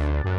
Bye.